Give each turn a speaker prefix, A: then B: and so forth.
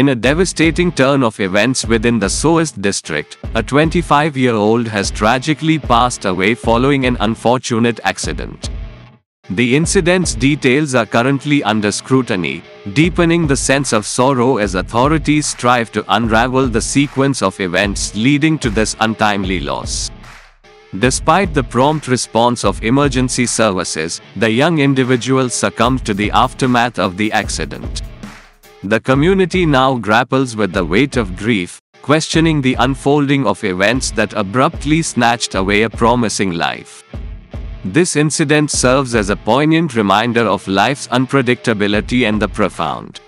A: In a devastating turn of events within the Soest district, a 25-year-old has tragically passed away following an unfortunate accident. The incident's details are currently under scrutiny, deepening the sense of sorrow as authorities strive to unravel the sequence of events leading to this untimely loss. Despite the prompt response of emergency services, the young individual succumbed to the aftermath of the accident. The community now grapples with the weight of grief, questioning the unfolding of events that abruptly snatched away a promising life. This incident serves as a poignant reminder of life's unpredictability and the profound